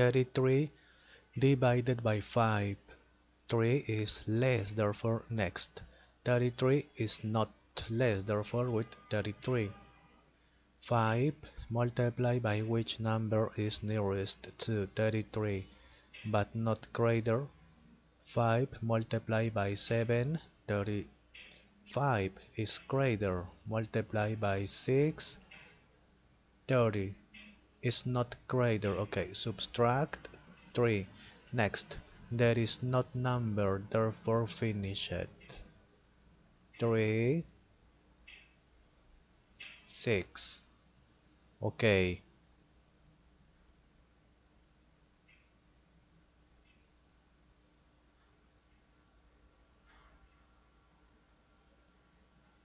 33 divided by 5 3 is less therefore next. 33 is not less therefore with 33 5 multiplied by which number is nearest to 33 but not greater. 5 multiplied by 7 35 is greater. Multiplied by 6 30 is not greater. Okay subtract 3 next. There is not number therefore finish it. 3 6 okay